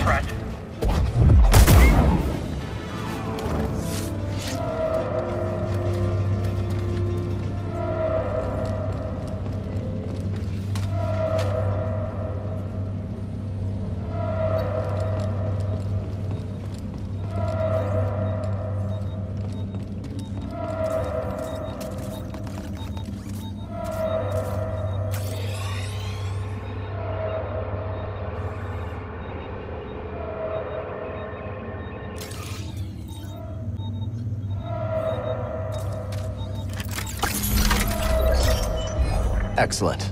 threat. Excellent.